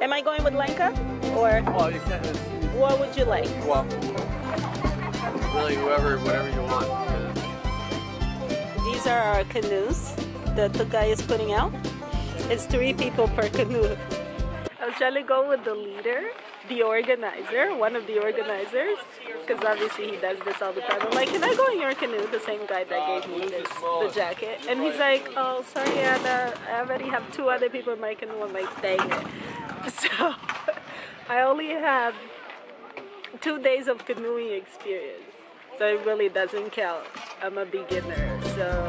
Am I going with Lenka? Or Well, you can. It's, what would you like? well, really, whoever, whatever you want. 'cause These are our canoes that the guy is putting out. It's three people per canoe. I was trying to go with the leader, the organizer, one of the organizers, because obviously he does this all the time. I'm like, can I go in your canoe? The same guy that gave me this, the jacket. And he's like, oh, sorry, Ana, I already have two other people in my canoe. I'm like, dang it. So I only have two days of canoeing experience. So it really doesn't count. I'm a beginner, so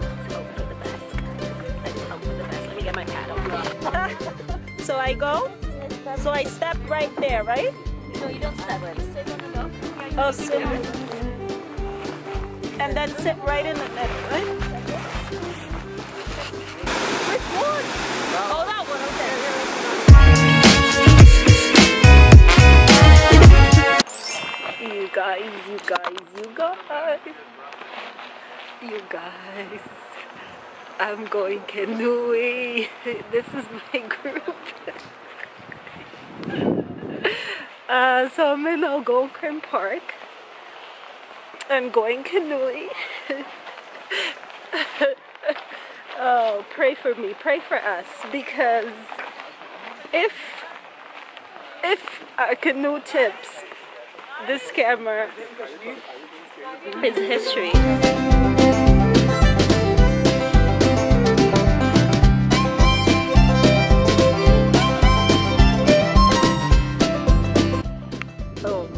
let's hope for the best. Let's hope for the best. Let me get my paddle. so I go. So I step right there, right? No, you don't step. Just sit on the dock. Oh, sit. And then sit right in the middle, right? Which one? You guys, you guys, you guys, you guys. I'm going canoeing. This is my group. Uh, so I'm in Algonquin Park. I'm going canoeing. oh, pray for me, pray for us, because if if our canoe tips, this camera is history. Oh,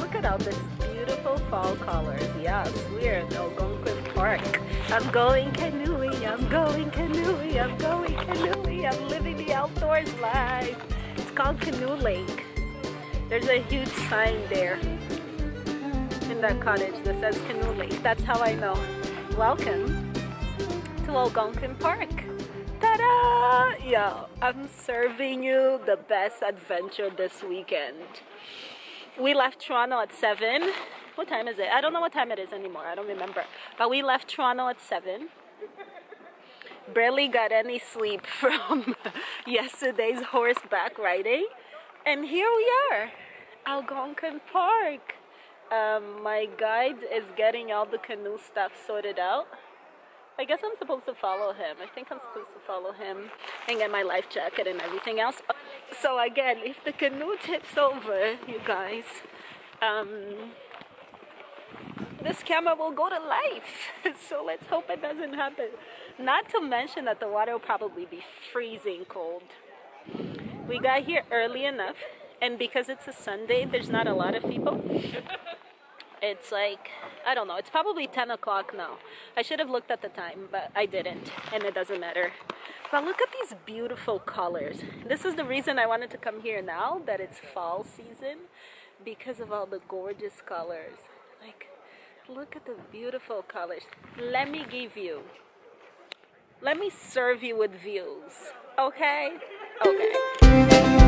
look at all this beautiful fall colors. Yes, we're in Algonquin Park. I'm going canoeing, I'm going canoeing, I'm going canoeing, I'm living the outdoors life. It's called Canoe Lake. There's a huge sign there in that cottage that says Canoe Lake. That's how I know. Welcome to Algonquin Park. Ta-da! Yo, I'm serving you the best adventure this weekend. We left Toronto at 7. What time is it? I don't know what time it is anymore. I don't remember. But we left Toronto at 7. Barely got any sleep from yesterday's horseback riding. And here we are, Algonquin Park. Um, my guide is getting all the canoe stuff sorted out. I guess I'm supposed to follow him. I think I'm supposed to follow him and get my life jacket and everything else. So again, if the canoe tips over, you guys, um, this camera will go to life. So let's hope it doesn't happen. Not to mention that the water will probably be freezing cold. We got here early enough, and because it's a Sunday, there's not a lot of people. It's like, I don't know, it's probably 10 o'clock now. I should have looked at the time, but I didn't, and it doesn't matter. But look at these beautiful colors. This is the reason I wanted to come here now that it's fall season because of all the gorgeous colors. Like, look at the beautiful colors. Let me give you, let me serve you with views, okay? Okay.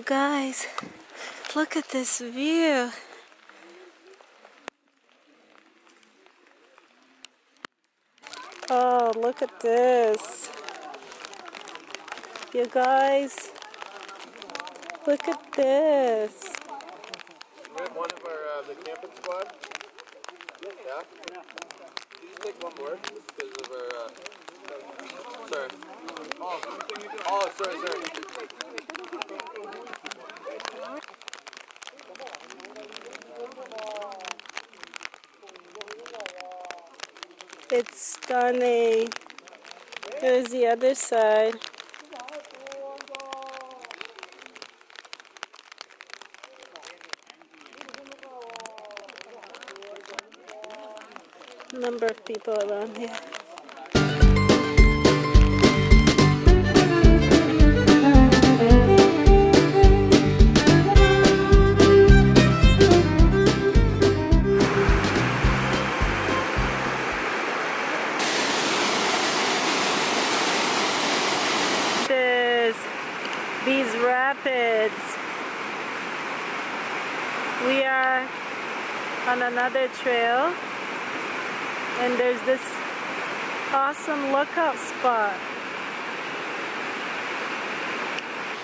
You guys, look at this view. Oh, look at this. You guys, look at this. One of our uh, the camping squad. Yeah. Can you take one more because of our. Uh, sorry. Oh, oh, sorry, sorry. It's stunning. There's the other side. Number of people around here. We are on another trail and there's this awesome lookout spot.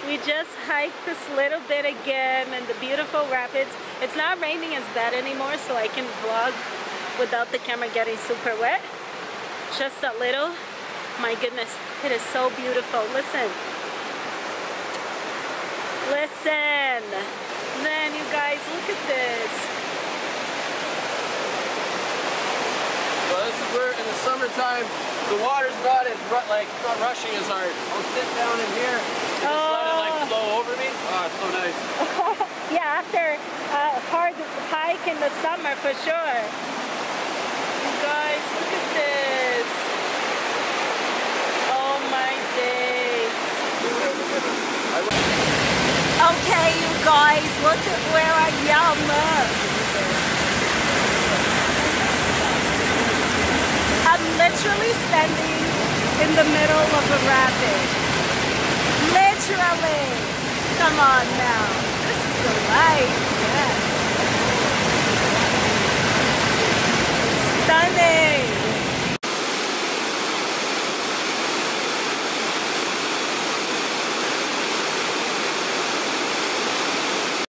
We just hiked this little bit again and the beautiful rapids. It's not raining as bad anymore so I can vlog without the camera getting super wet. Just a little. My goodness, it is so beautiful. Listen. Listen. Man, you guys, look at this. So this is where in the summertime the water's not as like not rushing as hard. I'll sit down in here and just let it like Oh. flow over me. Oh, it's so nice. yeah, after a hard hike in the summer for sure. You guys, look at this. Oh my days. Okay, you guys, where I am. I'm literally standing in the middle of a rapid. Literally. Come on now. This is the life. Yes.